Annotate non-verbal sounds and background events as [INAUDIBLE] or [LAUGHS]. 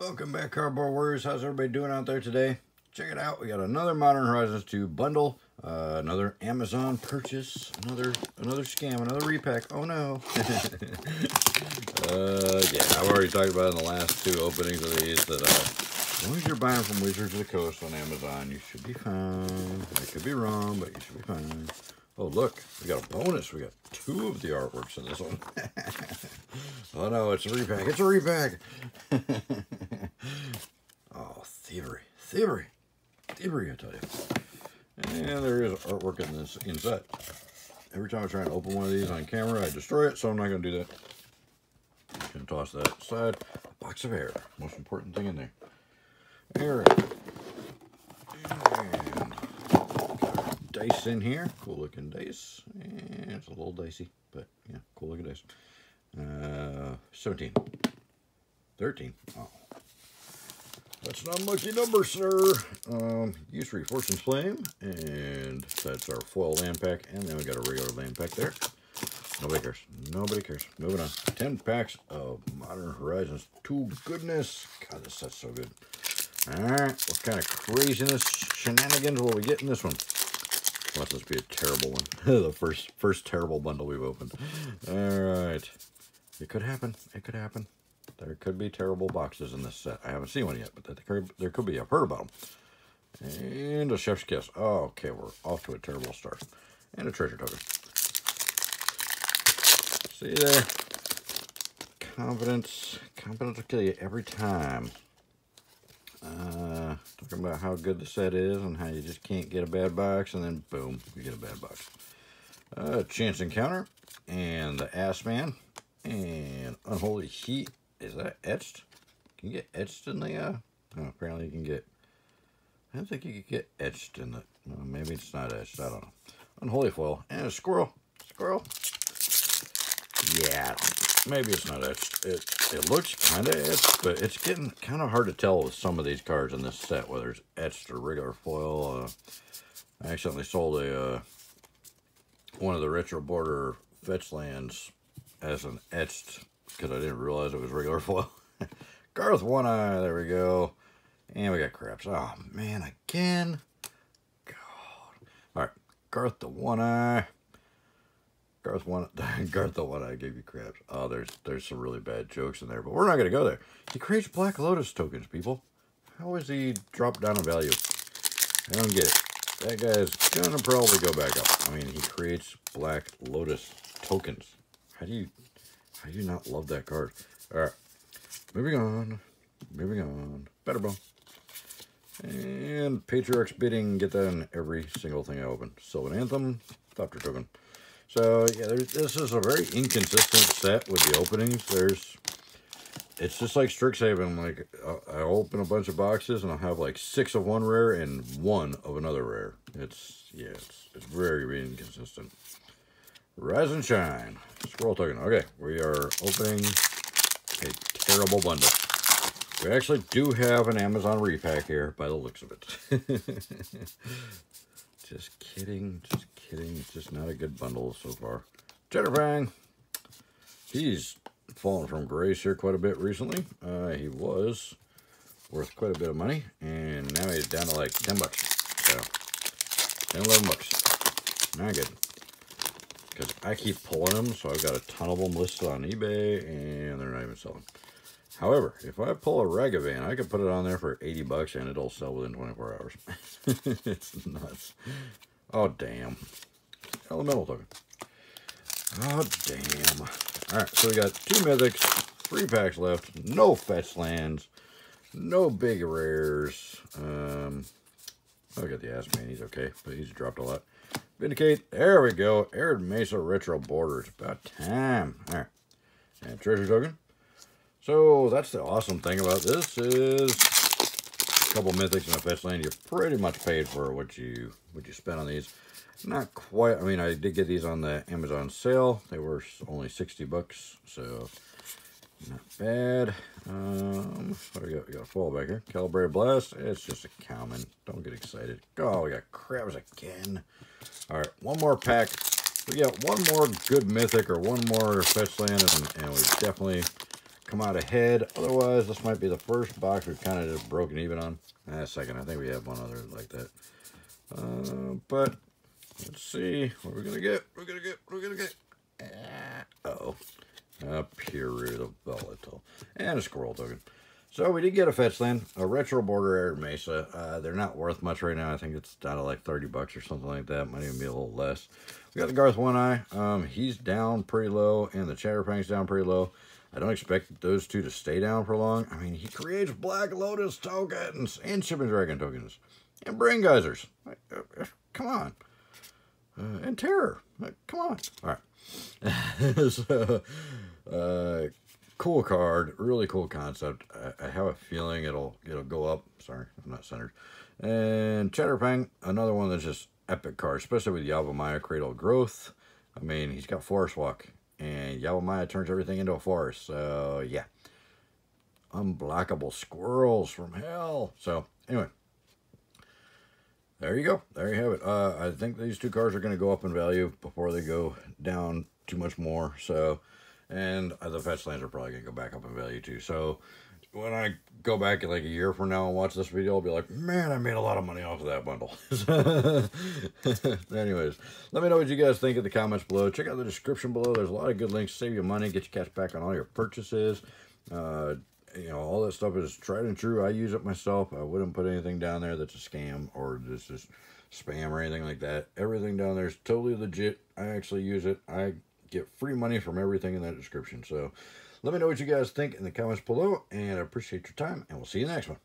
Welcome back, Cardboard Warriors. How's everybody doing out there today? Check it out. We got another Modern Horizons 2 bundle, uh, another Amazon purchase, another another scam, another repack. Oh no. [LAUGHS] uh, yeah, I've already talked about in the last two openings of these that uh, as long as you're buying from Wizards of the Coast on Amazon, you should be fine. I could be wrong, but you should be fine. Oh, look, we got a bonus. We got two of the artworks in this one. [LAUGHS] oh, no, it's a repack. It's a repack. [LAUGHS] oh, thievery. Thievery. Thievery, I tell you. And there is artwork in this inside. Every time I try and open one of these on camera, I destroy it, so I'm not going to do that. I'm going to toss that aside. A box of air. Most important thing in there. Air dice in here. Cool looking dice. And it's a little dicey, but yeah, cool looking dice. Uh, 17. 13. Oh. That's not a lucky number, sir. Um, Yusri Fortune's Flame, and that's our foil land pack, and then we got a regular land pack there. Nobody cares. Nobody cares. Moving on. 10 packs of Modern Horizons. To goodness. God, this set's so good. Alright, what kind of craziness shenanigans will we get in this one? Must this be a terrible one. [LAUGHS] the first first terrible bundle we've opened. Alright. It could happen. It could happen. There could be terrible boxes in this set. I haven't seen one yet, but there could, there could be. I've heard about them. And a chef's kiss. Oh, okay, we're off to a terrible start. And a treasure token. See there? Confidence. Confidence will kill you every time. Uh, talking about how good the set is and how you just can't get a bad box, and then boom, you get a bad box. Uh, Chance Encounter, and the Ass Man, and Unholy Heat. Is that etched? Can you get etched in the, uh, oh, apparently you can get, I don't think you could get etched in the, well, maybe it's not etched, I don't know. Unholy Foil, and a Squirrel. Squirrel. Yeah, maybe it's not etched. It, it looks kind of etched, but it's getting kind of hard to tell with some of these cards in this set, whether it's etched or regular foil. Uh, I accidentally sold a uh, one of the retro border fetch lands as an etched because I didn't realize it was regular [LAUGHS] foil. Garth One Eye, there we go. And we got craps. Oh, man, again. God. All right, Garth the One Eye. Garth one [LAUGHS] Garth the one I gave you craps. Oh, there's there's some really bad jokes in there, but we're not gonna go there. He creates Black Lotus tokens, people. How is he dropped down in value? I don't get it. That guy's gonna probably go back up. I mean, he creates Black Lotus tokens. How do you how do you not love that card? Alright. Moving on. Moving on. Batterbone. And Patriarch's bidding, get that in every single thing I open. Sylvan Anthem, Doctor token. So yeah, this is a very inconsistent set with the openings. There's, it's just like Strixhaven. Like uh, I open a bunch of boxes and I'll have like six of one rare and one of another rare. It's yeah, it's, it's very, very inconsistent. Rise and shine. Scroll token. Okay, we are opening a terrible bundle. We actually do have an Amazon repack here by the looks of it. [LAUGHS] just kidding, just kidding. It's just not a good bundle so far. Chatterfang. He's fallen from grace here quite a bit recently. Uh, he was worth quite a bit of money, and now he's down to like 10 bucks. So, 10, 11 bucks. Not good. Because I keep pulling them, so I've got a ton of them listed on eBay, and they're not even selling. However, if I pull a Ragavan, I could put it on there for 80 bucks, and it'll sell within 24 hours. [LAUGHS] it's nuts. Oh, damn. Elemental token. Oh, damn. Alright, so we got two mythics, three packs left, no fetch lands, no big rares. Um, I got the ass man, he's okay, but he's dropped a lot. Vindicate, there we go. Arid Mesa Retro Borders. About time. Alright. And treasure token. So that's the awesome thing about this is couple mythics and a fetch land, you're pretty much paid for what you what you spent on these. Not quite. I mean, I did get these on the Amazon sale. They were only 60 bucks, so not bad. Um, what do we got? We got a fall back here. Calibrated Blast. It's just a common. Don't get excited. Oh, we got crabs again. All right, one more pack. We got one more good mythic or one more fetch land, and, and we definitely come out ahead. Otherwise, this might be the first box we've kind of just broken even on. Ah, second, I think we have one other like that. Uh, but let's see what we're gonna get. We're gonna get. We're gonna get. Uh oh, a period of volatile and a squirrel token. So we did get a fetch land, a retro border Arid Mesa. Uh, they're not worth much right now. I think it's down to like 30 bucks or something like that. Might even be a little less. We got the Garth One Eye. Um, he's down pretty low, and the Chatterfang's down pretty low. I don't expect those two to stay down for long. I mean, he creates Black Lotus tokens and Shivan Dragon tokens and Brain Geysers. Uh, uh, come on. Uh, and Terror. Come on. All right. [LAUGHS] so, uh, cool card, really cool concept. I, I, have a feeling it'll it'll go up. Sorry, I'm not centered. And Chatterfang, another one that's just epic card, especially with Yavimaya Cradle Growth. I mean, he's got Forest Walk, and Yavimaya turns everything into a forest. So yeah, unblockable squirrels from hell. So anyway, there you go. There you have it. Uh, I think these two cards are going to go up in value before they go down too much more. So and the fetch lands are probably going to go back up in value too. So when I go back in like a year from now and watch this video, I'll be like, man, I made a lot of money off of that bundle. [LAUGHS] Anyways, let me know what you guys think in the comments below. Check out the description below. There's a lot of good links. Save you money. Get your cash back on all your purchases. Uh, you know, all that stuff is tried and true. I use it myself. I wouldn't put anything down there that's a scam or just, just spam or anything like that. Everything down there is totally legit. I actually use it. I get free money from everything in that description. So let me know what you guys think in the comments below, and I appreciate your time, and we'll see you next one.